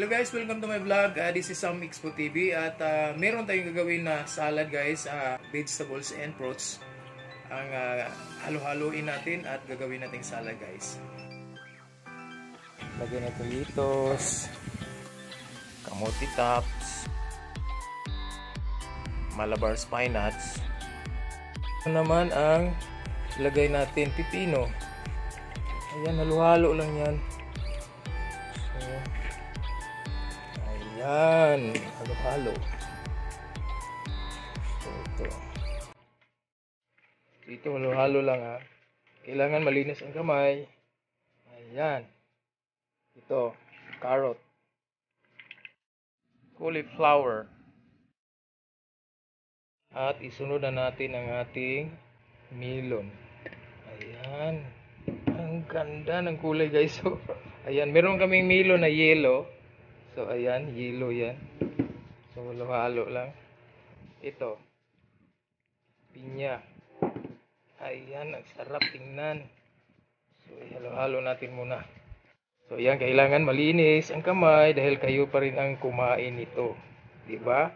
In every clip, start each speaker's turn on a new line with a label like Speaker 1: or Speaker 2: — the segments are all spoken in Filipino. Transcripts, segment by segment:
Speaker 1: Hello guys, welcome to my vlog. Uh, this is Sam Expo TV at uh, meron tayong gagawin na salad guys, uh, vegetables and fruits. Ang uh, halo-haloin natin at gagawin nating salad guys. Lagyan natin litos, kamote tops, malabar spinach. Ito naman ang lagay natin pipino. Ayan, halo-halo lang yan. Ayan, halo-halo. So, ito. So, ito, halo-halo lang ha. Kailangan malinis ang kamay. Ayan. Ito, carrot. Cauliflower. At isunod na natin ang ating melon. Ayan. Ang ganda ng kulay guys. So, ayan, meron kaming melon na yellow. So, ayan, yellow yan. So, halo-halo lang. Ito. Pinya. Ayan, ang sarap tingnan. So, halo-halo natin muna. So, ayan, kailangan malinis ang kamay dahil kayo pa rin ang kumain nito. Ba?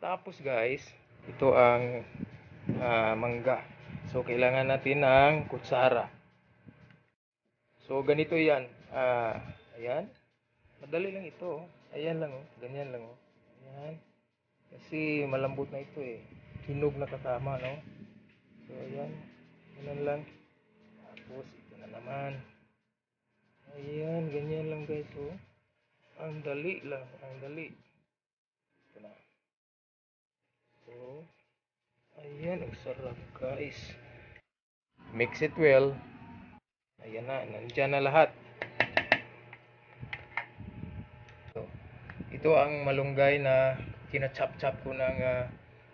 Speaker 1: Tapos guys, ito ang uh, mangga. So, kailangan natin ng kutsara. So, ganito yan. Ah, ayan. Madali lang ito. oh. Ayan lang, oh. Ganyan lang, oh. Ayan. Kasi malambot na ito, eh. Hinog na kasama, no? So, ayan. Ganyan lang. Tapos, ito na naman. Ayan, ganyan lang, guys, oh. Ang dali lang. Ang dali. Ito na. So, ayan. Ang sarap, guys. Mix it well. Ayan na, nandyan na lahat. So, ito ang malunggay na kinachap-chap ko ng ah,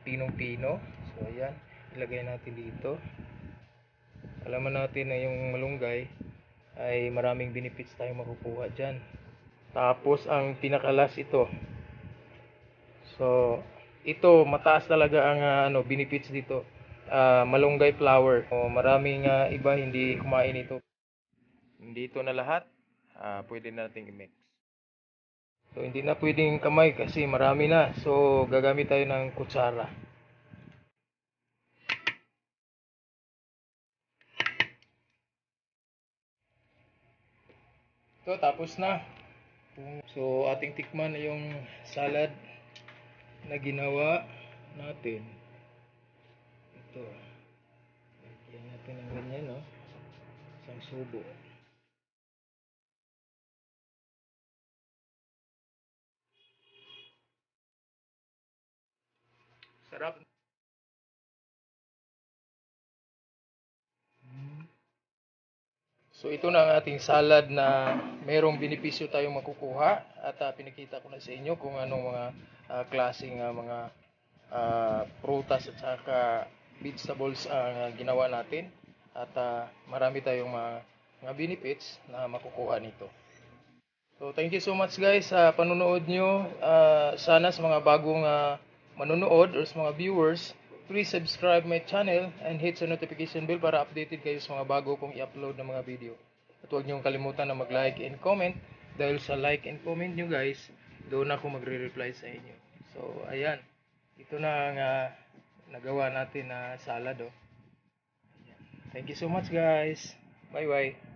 Speaker 1: pinong-pino. So, ayan. Ilagay natin dito. Alaman natin na yung malunggay ay maraming benefits tayong makukuha dyan. Tapos, ang pinakalas ito. So, ito, mataas talaga ang ah, ano, benefits dito. Ah, malunggay flour. O, maraming ah, iba hindi kumain ito. Dito na lahat, ah, pwede na nating i-mix. So, hindi na pwedeng kamay kasi marami na. So, gagamit tayo ng kutsara. Ito, tapos na. So, ating tikman na yung salad na ginawa natin. Ito. Lagyan natin ng ganyan, no? Isang subo. Sarap. So ito na ang ating salad na merong benepisyo tayong makukuha at ah, pinakita ko na sa inyo kung anong mga ah, klaseng ah, mga ah, prutas at saka vegetables ang ginawa natin at ah, marami tayong mga, mga benefits na makukuha nito. So thank you so much guys sa panonood nyo. Ah, sana sa mga bagong ah, manonood or sa mga viewers, please subscribe my channel and hit sa notification bell para updated kayo sa mga bago kong i-upload na mga video. At huwag niyong kalimutan na mag-like and comment dahil sa like and comment nyo guys, doon ako magre-reply sa inyo. So, ayan. Ito na ang ah, nagawa natin na salad. Oh. Thank you so much guys. Bye-bye.